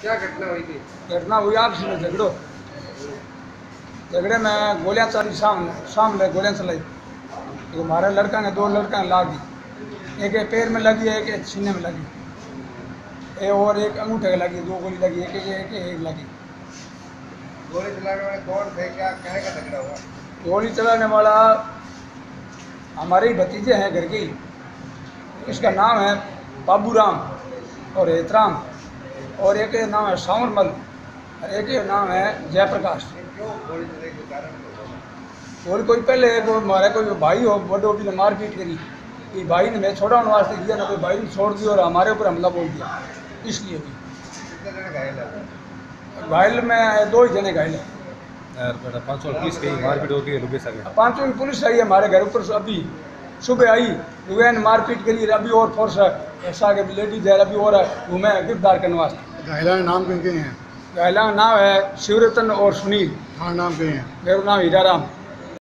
क्या घटना हुई थी? घटना हुई आपसी में झगड़ो। झगड़े में गोलियाँ चली सामने सामने गोलियाँ चलाई। तो हमारे लड़का ने दो लड़का लागी एक एक पैर में लगी एक एक सीने में लगी। ए और एक अंगूठे में लगी दो गोली लगी एक एक एक, एक लगी। गोली चलाने वाले कौन थे? क्या कहे का झगड़ा हुआ? गोली चलाने वाला हमारे ही भतीजे हैं घर की। इसका नाम है बाबू राम और हेतराम और एक नाम है सावरमल और एक नाम है जयप्रकाश। और कोई पहले हमारे कोई भाई हो बड़ो भी ने मारपीट करी। कि भाई ने मैं छोड़ाने वास्ते किया ना कोई भाई ने छोड़ दिया और हमारे ऊपर हमला बोल दिया। इसलिए भी। घायल में दो ही जने घायल है। पाँच सौ पुलिस की पुलिस आई है हमारे घर ऊपर अभी सुबह आई ने मारपीट करी अभी और फोर्स है। ऐसा के लेडीज़ है अभी और है घूमे गिरफ़्तार करने वास्ते। घायला के नाम कहीं कहीं हैं? गायला नाम है शिवरतन और सुनील। हाँ नाम कहीं हैं। मेरा नाम हीराराम।